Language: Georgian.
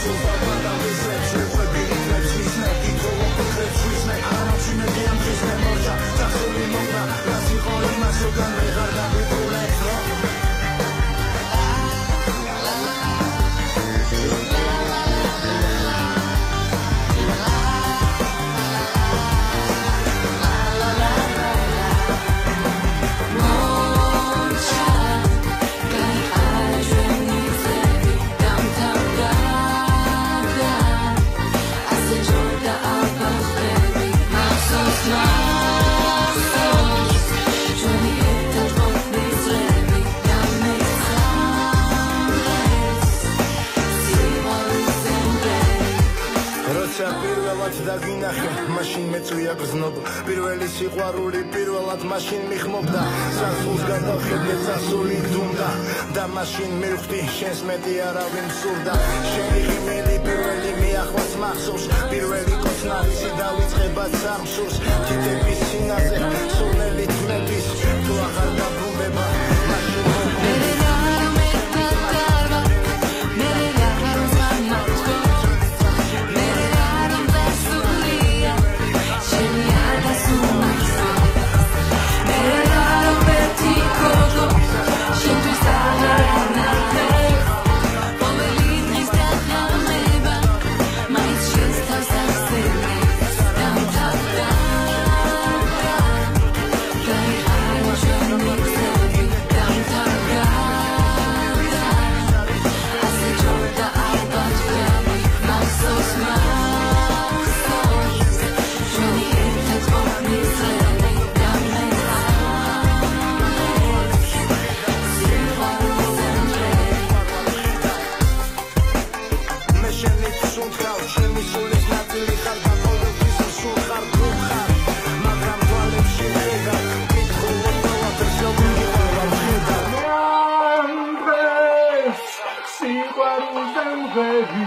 Chupa, manda um გზნობ. პირველი სიყვარული პირველად მაშინ მიხმობდა. სასულს გადავხედე სასული გძუნდა და მაშინ მივხვდი შენს მეტი არავინ სურდა. შენი ღიმილი პირველი მიახლოს მახსოვს. პირველი კოცნარისი დავიწყება სამსურს. თითების სინაზე მომკრავ ჩემი სულის ნაწილი ხარ და ყოველთვის სულ ხარ თუ ხარ. მაგრამ თვალებში მეგა მკითხულ ყველა გრძელული ყველა მხედა მანდრეს სიყვარულზე მღები